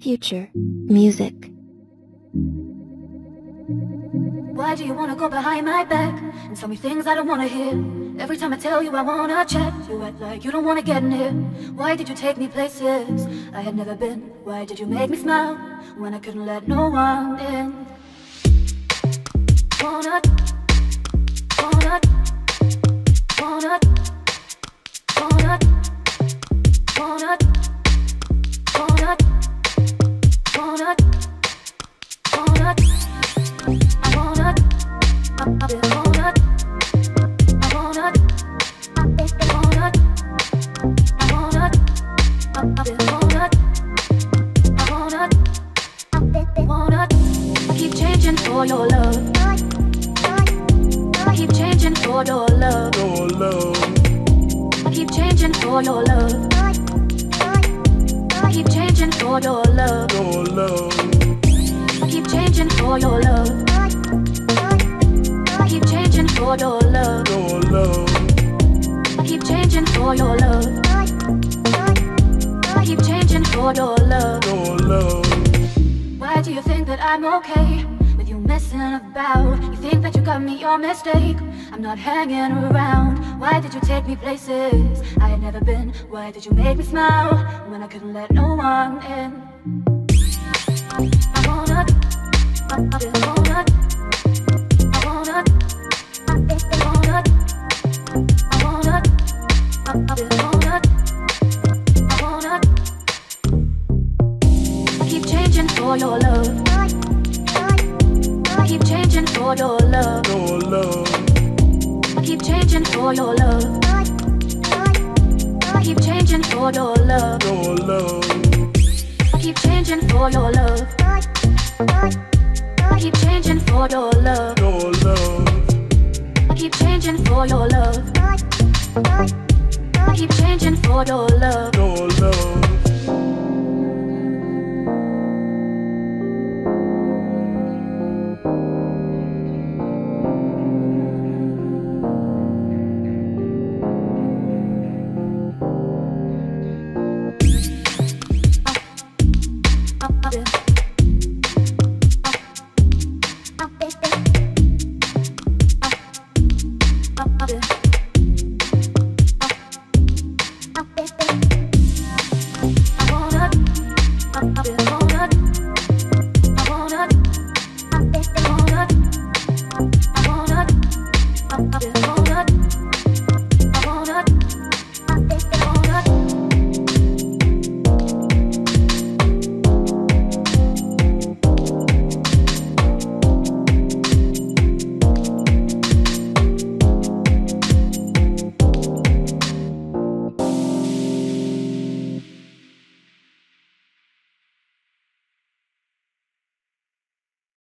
Future music. Why do you wanna go behind my back and tell me things I don't wanna hear? Every time I tell you I wanna chat, you act like you don't wanna get near. Why did you take me places I had never been? Why did you make me smile when I couldn't let no one in? For your love. I keep changing for your love I keep changing for your love. Your love, I keep changing for your love. Keep changing for your love. I keep changing for your love. I keep changing for your love. your love, I keep changing for your love. I keep changing for your love. your love, Why do you think that I'm okay with you messing about? You think that you got me your mistake? I'm not hanging around. Why did you take me places I had never been? Why did you make me smile when I couldn't let no one in? I wanna, I, I wanna, I wanna, I wanna, I wanna, I, I wanna, I wanna. I keep changing for your love. I keep changing for your love. your love, I keep changing for your love. I keep changing for your love. your love, I keep changing for your love. I keep changing for your love. your love, I keep changing for your love. I keep changing for your love. your love.